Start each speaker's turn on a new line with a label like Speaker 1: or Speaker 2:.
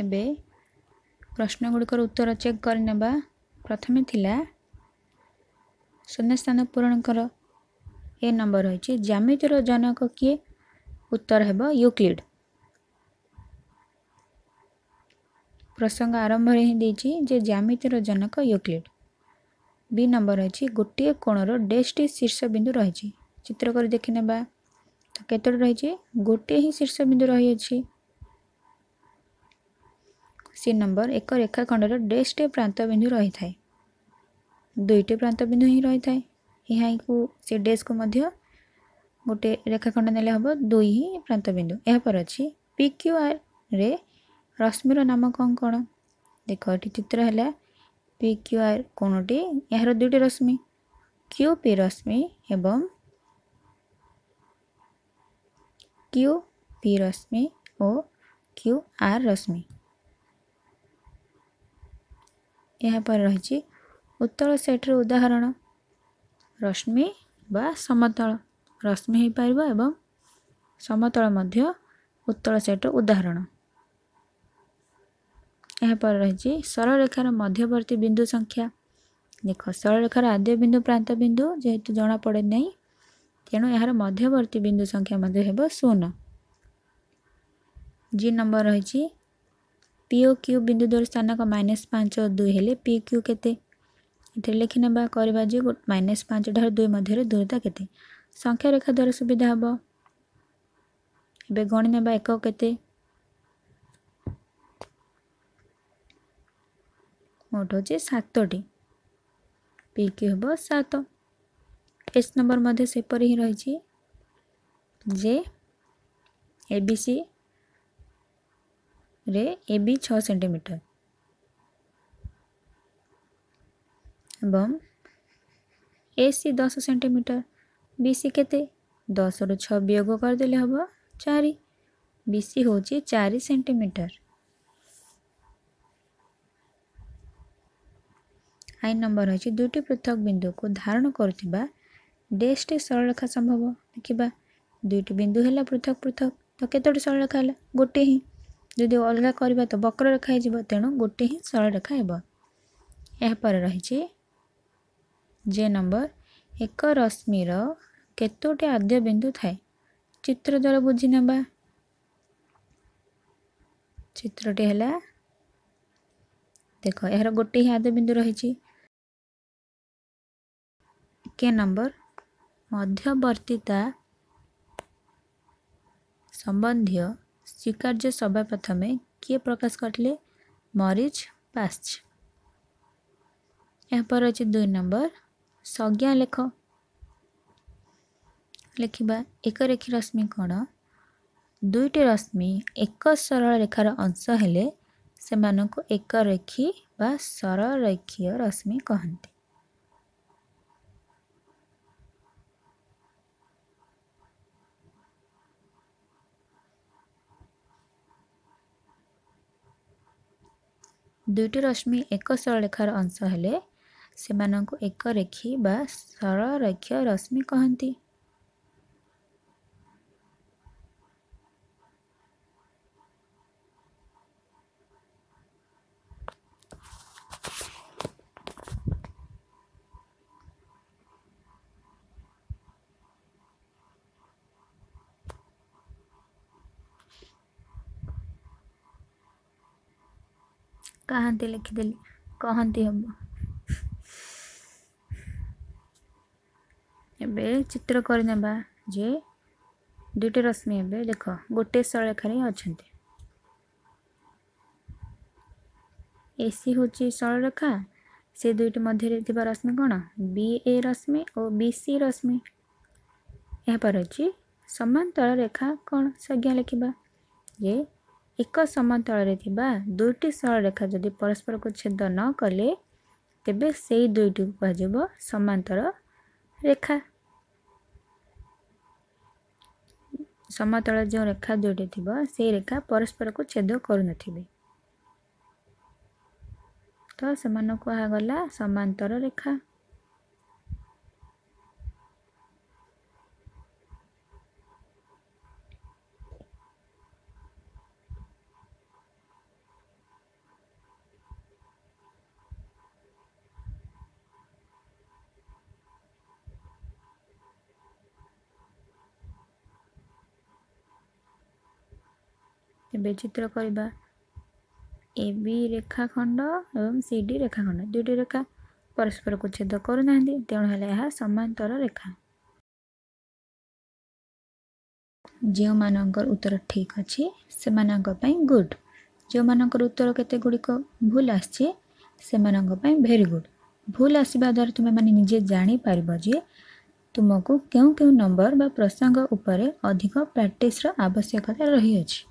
Speaker 1: एबे प्रश्न गुड़िकर उत्तर चेक कर प्रथम थिला शून्य स्थान पूरण कर ए नंबर रही जमितर जनक किए उत्तर है युक्लिड प्रसंग आरंभ जे जमितर जनक युक्लिड बी नंबर रही गोटे कोणर डेस्ट शीर्ष बिंदु रही चित्र कर देखने तो कतोटी रही गोटे ही शीर्ष बिंदु रही अच्छी ସିଟ୍ ନମ୍ବର ଏକ ରେଖାଖଣ୍ଡର ଡେସ୍ଟେ ପ୍ରାନ୍ତବିନ୍ଦୁ ରହିଥାଏ ଦୁଇଟି ପ୍ରାନ୍ତବିନ୍ଦୁ ହିଁ ରହିଥାଏ ଏହାକୁ ସେ ଡେସ୍କୁ ମଧ୍ୟ ଗୋଟେ ରେଖାଖଣ୍ଡ ନେଲେ ହେବ ଦୁଇ ହିଁ ପ୍ରାନ୍ତବିନ୍ଦୁ ଏହାପରେ ଅଛି ପି କ୍ୟୁ ଆର୍ରେ ରଶ୍ମିର ନାମ କ'ଣ କ'ଣ ଦେଖ ଏଠି ଚିତ୍ର ହେଲା ପି କ୍ୟୁ ଆର୍ କୋଣଟି ଏହାର ଦୁଇଟି ରଶ୍ମି କ୍ୟୁ ପି ରଶ୍ମି ଏବଂ କ୍ୟୁ ପି ରଶ୍ମି ଓ କ୍ୟୁ ଆର୍ ରଶ୍ମି ଏହାପରେ ରହିଛି ଉତ୍ତଳ ସେଟ୍ର ଉଦାହରଣ ରଶ୍ମି ବା ସମତଳ ରଶ୍ମି ହୋଇପାରିବ ଏବଂ ସମତଳ ମଧ୍ୟ ଉତ୍ତଳ ସେଟ୍ର ଉଦାହରଣ ଏହାପରେ ରହିଛି ସରଳରେଖାର ମଧ୍ୟବର୍ତ୍ତୀ ବିନ୍ଦୁ ସଂଖ୍ୟା ଦେଖ ସରଳରେଖାର ଆଦ୍ୟ ବିନ୍ଦୁ ପ୍ରାନ୍ତ ବିନ୍ଦୁ ଯେହେତୁ ଜଣାପଡ଼େ ନାହିଁ ତେଣୁ ଏହାର ମଧ୍ୟବର୍ତ୍ତୀ ବିନ୍ଦୁ ସଂଖ୍ୟା ମଧ୍ୟ ହେବ ଶୂନ ଜି ନମ୍ବର ରହିଛି ପି ଓ କ୍ୟୁ ବିନ୍ଦୁ ଦ୍ୱୟ ସ୍ଥାନକ ମାଇନସ୍ ପାଞ୍ଚ ଓ ଦୁଇ ହେଲେ ପି କ୍ୟୁ କେତେ ଏଥିରେ ଲେଖିନେବା କରିବା ଯେ ମାଇନସ୍ ପାଞ୍ଚ ଠାରୁ ଦୁଇ ମଧ୍ୟରେ ଦୂରତା କେତେ ସଂଖ୍ୟାରେଖା ଦ୍ୱାରା ସୁବିଧା ହେବ ଏବେ ଗଣିନେବା ଏକ କେତେ ମୋଟ ହେଉଛି ସାତଟି ପି କ୍ୟୁ ହେବ ସାତ ଏସ୍ ନମ୍ବର ମଧ୍ୟ ସେପରି ହିଁ ରହିଛି ଯେ ଏ ବି ସି ରେ ଏ ବି ଛଅ ସେଣ୍ଟିମିଟର ଏବଂ ଏ ସି ଦଶ ସେଣ୍ଟିମିଟର ବି ସି କେତେ ଦଶରୁ ଛଅ ବିୟୋଗ କରିଦେଲେ ହେବ ଚାରି ବି ସି ହେଉଛି ଚାରି ସେଣ୍ଟିମିଟର ଆଇନ ନମ୍ବର ହେଉଛି ଦୁଇଟି ପୃଥକ ବିନ୍ଦୁକୁ ଧାରଣ କରୁଥିବା ଡେସ୍ଟି ସରଳରେଖା ସମ୍ଭବ ଦେଖିବା ଦୁଇଟି ବିନ୍ଦୁ ହେଲା ପୃଥକ ପୃଥକ ତ କେତୋଟି ସରଳରେଖା ହେଲା ଗୋଟିଏ ହିଁ ଯଦି ଅଲଗା କରିବା ତ ବକ୍ର ରେଖା ହେଇଯିବ ତେଣୁ ଗୋଟିଏ ହିଁ ସରଳରେଖା ହେବ ଏହାପରେ ରହିଛି ଯେ ନମ୍ବର ଏକ ରଶ୍ମିର କେତୋଟି ଆଦ୍ୟ ବିନ୍ଦୁ ଥାଏ ଚିତ୍ର ଦ୍ୱାରା ବୁଝିନେବା ଚିତ୍ରଟି ହେଲା ଦେଖ ଏହାର ଗୋଟିଏ ହିଁ ଆଦ୍ୟ ବିନ୍ଦୁ ରହିଛି କେ ନମ୍ବର ମଧ୍ୟବର୍ତ୍ତିତା ସମ୍ବନ୍ଧୀୟ स्वीकार्य सभा प्रथम किए प्रकाश करते मरीज पास्च यापर अच्छे दुई नंबर संज्ञा लेख लिखा एक रेखि रश्मि कण दुईट रश्मि एक सरल रेखार अंश हेले से मानक एक रेखी सरल रेखीय रश्मि कहते ଦୁଇଟି ରଶ୍ମି ଏକ ସରଳରେଖାର ଅଂଶ ହେଲେ ସେମାନଙ୍କୁ ଏକ ରେଖି ବା ସରଳରେଖୀୟ ରଶ୍ମି କହନ୍ତି कहते लिखिदी कहती हम ए चित्र कर दुटे रश्मि ए देख गोटे ही अच्छा एसी हूँ सरलेखा से दुईट मध्य रश्मि कौन बी ए रश्मि और बी सी रश्मि यहाँ पर अच्छी सामान तलरेखा कौन संज्ञा लिखा ये ଏକ ସମତଳରେ ଥିବା ଦୁଇଟି ସରଳ ରେଖା ଯଦି ପରସ୍ପରକୁ ଛେଦ ନ କଲେ ତେବେ ସେଇ ଦୁଇଟିକୁ କୁହାଯିବ ସମାନ୍ତର ରେଖା ସମତଳ ଯେଉଁ ରେଖା ଦୁଇଟି ଥିବ ସେଇ ରେଖା ପରସ୍ପରକୁ ଛେଦ କରୁନଥିବେ ତ ସେମାନଙ୍କୁ କୁହାଗଲା ସମାନ୍ତର ରେଖା ଏବେ ଚିତ୍ର କରିବା ଏ ବି ରେଖାଖଣ୍ଡ ଏବଂ ସି ଡି ରେଖାଖଣ୍ଡ ଦୁଇଟି ରେଖା ପରସ୍ପରକୁ ଛେଦ କରୁନାହାନ୍ତି ତେଣୁ ହେଲେ ଏହା ସମାନ୍ତର ରେଖା ଯେଉଁମାନଙ୍କର ଉତ୍ତର ଠିକ୍ ଅଛି ସେମାନଙ୍କ ପାଇଁ ଗୁଡ଼୍ ଯେଉଁମାନଙ୍କର ଉତ୍ତର କେତେ ଗୁଡ଼ିକ ଭୁଲ ଆସିଛି ସେମାନଙ୍କ ପାଇଁ ଭେରି ଗୁଡ୍ ଭୁଲ ଆସିବା ଦ୍ୱାରା ତୁମେମାନେ ନିଜେ ଜାଣିପାରିବ ଯେ ତୁମକୁ କେଉଁ କେଉଁ ନମ୍ବର ବା ପ୍ରସଙ୍ଗ ଉପରେ ଅଧିକ ପ୍ରାକ୍ଟିସ୍ର ଆବଶ୍ୟକତା ରହିଅଛି